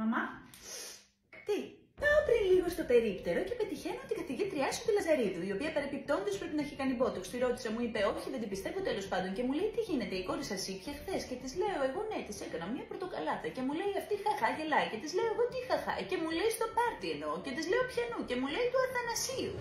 Μαμά, Τι, πάω πριν λίγο στο περίπτερο και πετυχαίνω την καθηγήτριά σου τη Λαζαρίδου, η οποία παρεπιπτόντως πρέπει να έχει κάνει μπότοξ. Τη ρώτησα, μου είπε, Όχι, δεν την πιστεύω τέλος πάντων. Και μου λέει, Τι γίνεται, η κόρη σας ήπια χθες. Και της λέω, Εγώ ναι, της έκανα μια πορτοκαλάτα. Και μου λέει, Αυτή χαχά γελάει. Και της λέω, Εγώ τι χαχά. Και μου λέει, Στο πάρτι εννοώ. Και της λέω, Πιανού. Και μου λέει, Του Αθανασίου.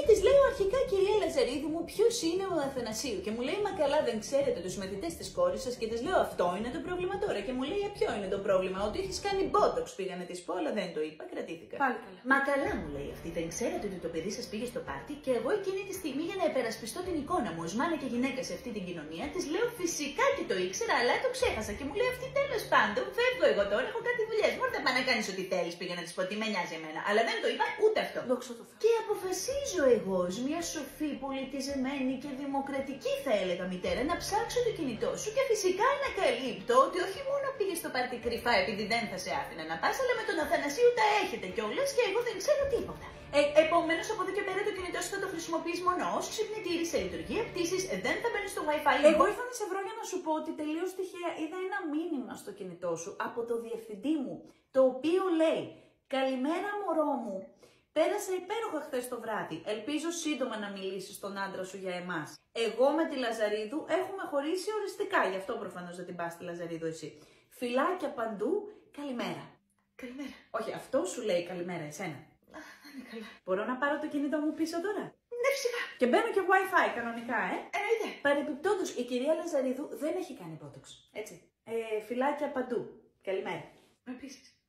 Όχι. Και της λέω αρχικά, κυρία Λαζαρίδου μου, ποιος είναι ο Αθανασίου. Και μου λέει, Μα καλά, δεν ξέρετε τους μαθητές της κόρης σας. Και της λέω, Αυτό είναι το πρόβλημα τώρα. Και μου λέει, «Ε, Ποιο είναι το πρόβλημα, Ότι έχεις κάνει μπότοξ. Πήγα να της πω, αλλά δεν το είπα, κρατήθηκα. Πάλι καλά. Μα καλά μου λέει αυτή, δεν ξέρετε ότι το παιδί σας πήγε στο πάρτι και εγώ εκείνη τη στιγμή για να υπερασπιστώ την εικόνα μου ως μάνα και γυναίκα σε αυτή την κοινωνία, της λέω φυσικά και το ήξερα, αλλά το ξέχασα. Και μου λέει αυτή τέλος πάντων, φεύγω εγώ τώρα, έχω κάτι δουλειές. Μπορεί να πάει να κάνεις ό,τι θέλεις, πήγα να της πω τι με νοιάζει εμένα. Αλλά δεν το είπα ούτε αυτό. Δόξα τω Θεώ. Και αποφασίζω εγώ, ως μια σοφή, πολιτισμένη και δημοκρατική θα έλεγα μητέρα, να ψάξω το κινητό σου και φυσικά ανακαλύπτω ότι όχι μόνο πήγες στο πάρτι κρυφά επειδή δεν θα σε άφηνα να πας, αλλά με τον Αθανασίου τα έχετε κιόλας και εγώ δεν ξέρω τίποτα. Ε, Επομένως, από εδώ και πέρα το κινητό σου θα το χρησιμοποιείς μόνο ως ξυπνητήρι σε λειτουργία πτήση, δεν θα μπαίνει στο WiFi. Εγώ ήρθα να σε βρω για να σου πω ότι τελείως τυχαία είδα ένα μήνυμα στο κινητό σου από το διευθυντή μου, το οποίο λέει Καλημέρα μωρό μου, πέρασα υπέροχα χθες το βράδυ. Ελπίζω σύντομα να μιλήσεις στον άντρα σου για εμάς. Εγώ με τη Λαζαρίδου έχουμε χωρίσει οριστικά, γι' αυτό προφανώς δεν την πας στη Λαζαρίδου εσύ. Φιλάκια παντού, καλημέρα. Καλημέρα. Όχι, αυτό σου λέει καλημέρα, εσένα. Α, να είναι καλά. Μπορώ να πάρω το κινητό μου πίσω τώρα; Ναι, φυσικά. Και μπαίνω και Wi-Fi κανονικά, ε. Εννοείται. Παρεπιπτόντω, η κυρία Λαζαρίδου δεν έχει κάνει μπότοξ. Έτσι. Ε, φυλάκια παντού. Καλημέρα. Επίσης.